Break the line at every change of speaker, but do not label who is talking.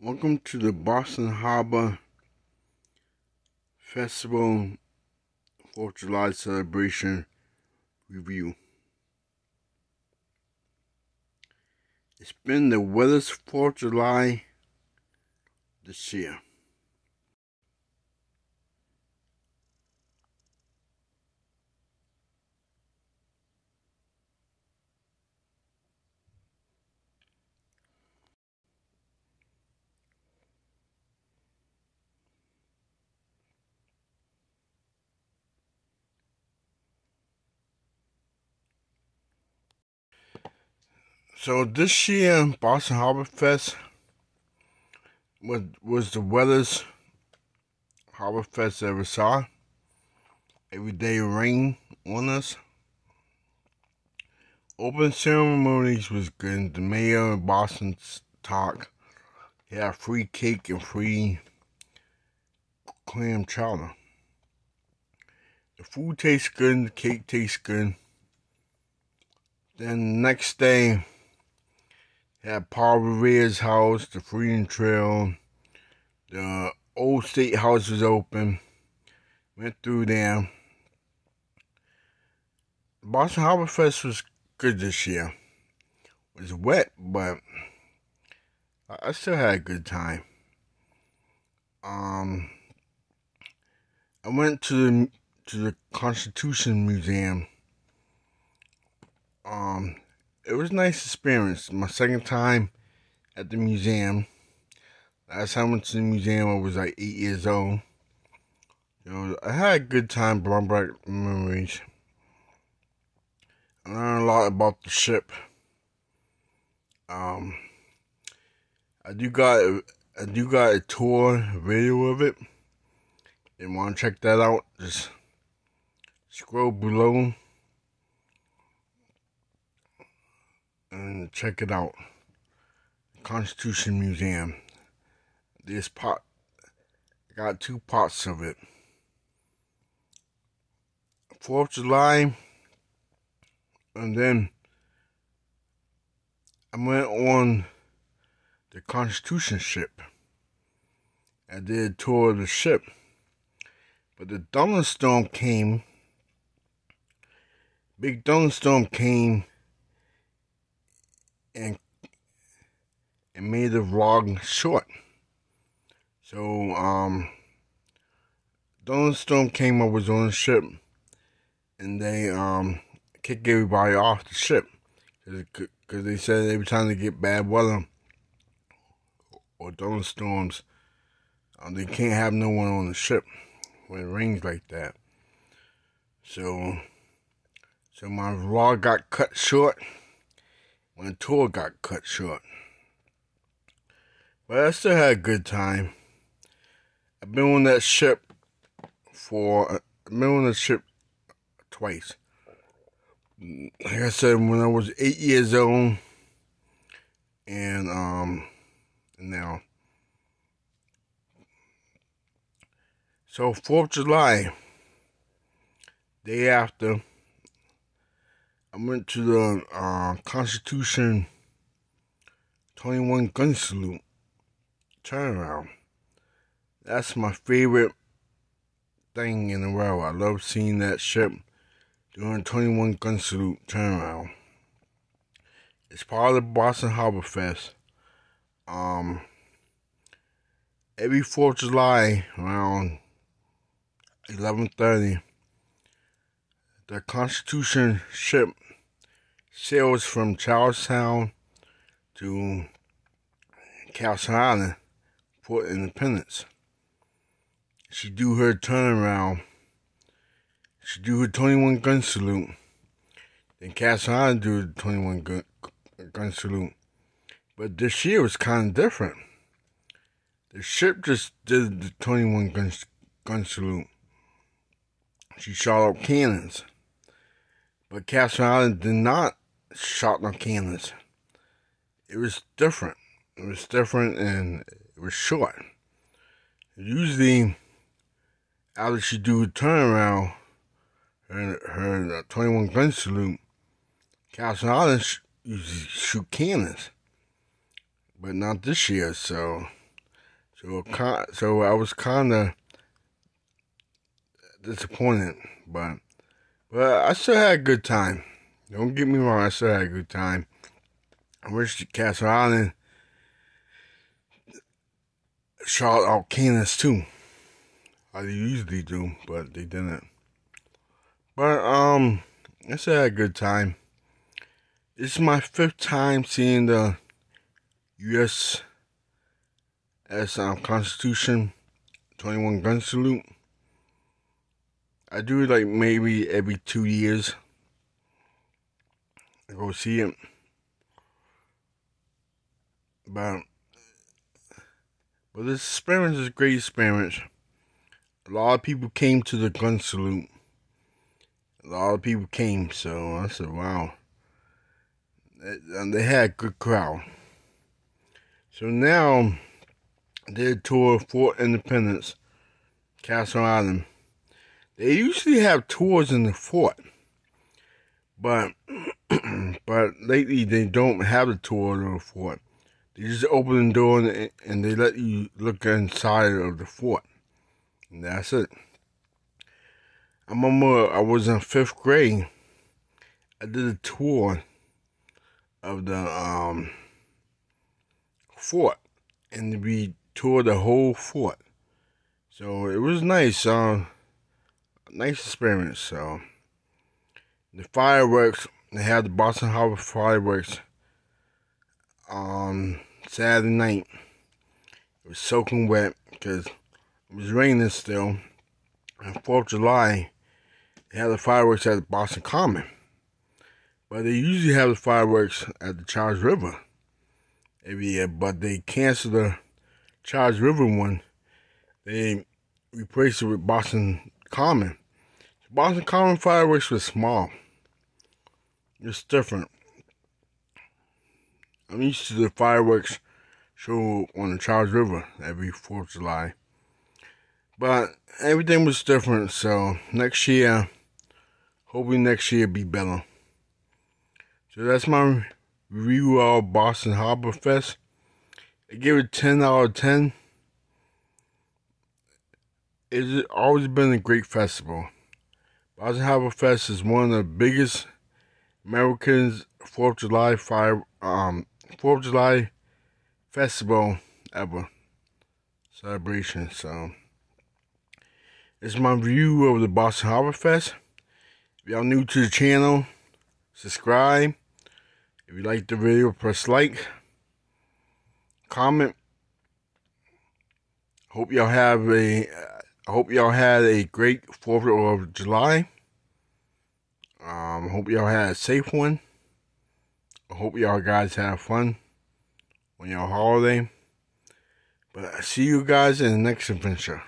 Welcome to the Boston Harbor Festival 4th of July celebration review. It's been the wettest 4th of July this year. So this year, Boston Harbor Fest was was the wettest Harbor Fest I ever saw. Every day rain on us. Open ceremonies was good. The mayor of Boston's talk. He had free cake and free clam chowder. The food tastes good, the cake tastes good. Then the next day at Paul Revere's house, the Freedom Trail, the old state house was open. Went through there. Boston Harbor Fest was good this year. It was wet, but I still had a good time. Um, I went to the to the Constitution Museum. Um, it was a nice experience. My second time at the museum. Last time I went to the museum, I was like eight years old. You know, I had a good time, brought back memories. I learned a lot about the ship. Um, I do got I do got a tour video of it. If you want to check that out, just scroll below. Check it out. Constitution Museum. This part got two parts of it. Fourth of July, and then I went on the Constitution ship. I did a tour of the ship, but the thunderstorm came. Big thunderstorm came and and made the vlog short. So um Dawn Storm came up was on the ship and they um kicked everybody off the ship because they said every time they get bad weather or thunderstorms, um, they can't have no one on the ship when it rains like that. So, so my vlog got cut short when the tour got cut short. But I still had a good time. I've been on that ship for, I've been on the ship twice. Like I said, when I was eight years old, and um, now. So, 4th of July, day after, I went to the uh, Constitution 21 gun salute turnaround. That's my favorite thing in the world. I love seeing that ship doing 21 gun salute turnaround. It's part of the Boston Harbor Fest. Um, every 4th of July around 11:30 the Constitution ship sails from Charlestown to Castle Island, Fort Independence. She do her turnaround. She do her 21 gun salute. Then Castle Island do the 21 gun, gun salute. But this year was kind of different. The ship just did the 21 gun, gun salute. She shot up cannons. But Castle Island did not shot no cannons. It was different. It was different and it was short. Usually, after she do a turnaround, her, her uh, 21 gun salute, Castle Island sh- shoot cannons. But not this year, so So, so I was kind of disappointed, but but I still had a good time. Don't get me wrong, I still had a good time. I wish Castle Island shot out Canis too. I usually do, but they didn't. But um, I still had a good time. It's my fifth time seeing the U.S. as um, Constitution 21 gun salute. I do it like maybe every two years. Go see it. But but this experience is great experience. A lot of people came to the gun salute. A lot of people came, so I said, wow. And they had a good crowd. So now they tour Fort Independence, Castle Island. They usually have tours in the fort, but but lately they don't have a tour of the fort. They just open the door and, and they let you look inside of the fort. And that's it. I remember I was in fifth grade. I did a tour of the um, fort, and we toured the whole fort. So it was nice. Um, nice experience. So the fireworks, they had the Boston Harbor fireworks on Saturday night. It was soaking wet because it was raining still. On 4th of July, they had the fireworks at the Boston Common. But they usually have the fireworks at the Charles River every year, but they canceled the Charles River one. They replaced it with Boston Common. Boston Common fireworks was small. It's different. I'm used to the fireworks show on the Charles River every 4th of July. But everything was different, so next year, hoping next year be better. So that's my review of Boston Harbor Fest. I give it 10 out of 10. It's always been a great festival. Boston Harbor Fest is one of the biggest Americans Fourth of July fire um Fourth of July festival ever celebration. So it's my review of the Boston Harbor Fest. If y'all new to the channel, subscribe. If you like the video, press like, comment. Hope y'all have a I hope y'all had a great 4th of July. Um, hope y'all had a safe one. I hope y'all guys had fun on your holiday. But I see you guys in the next adventure.